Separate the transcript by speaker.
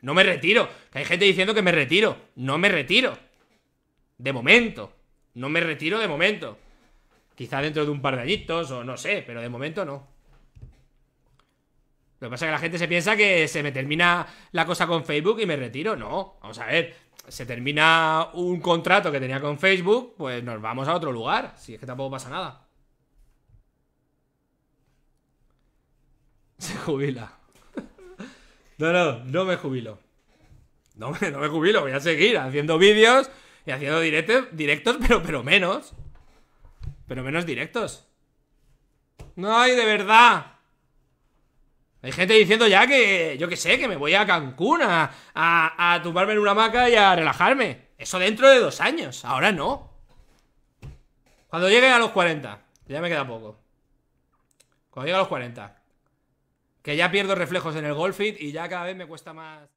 Speaker 1: No me retiro. Que hay gente diciendo que me retiro. No me retiro. De momento. No me retiro de momento. Quizá dentro de un par de añitos o no sé, pero de momento no. Lo que pasa es que la gente se piensa que se me termina la cosa con Facebook y me retiro. No, vamos a ver. Se termina un contrato que tenía con Facebook, pues nos vamos a otro lugar. Si es que tampoco pasa nada. Se jubila. No, no, no me jubilo. No me, no me jubilo, voy a seguir haciendo vídeos y haciendo directos, directos pero, pero menos. Pero menos directos. No hay de verdad. Hay gente diciendo ya que, yo que sé, que me voy a Cancún a, a, tumbarme en una hamaca y a relajarme. Eso dentro de dos años. Ahora no. Cuando llegue a los 40. Ya me queda poco. Cuando llegue a los 40. Que ya pierdo reflejos en el golfit y ya cada vez me cuesta más...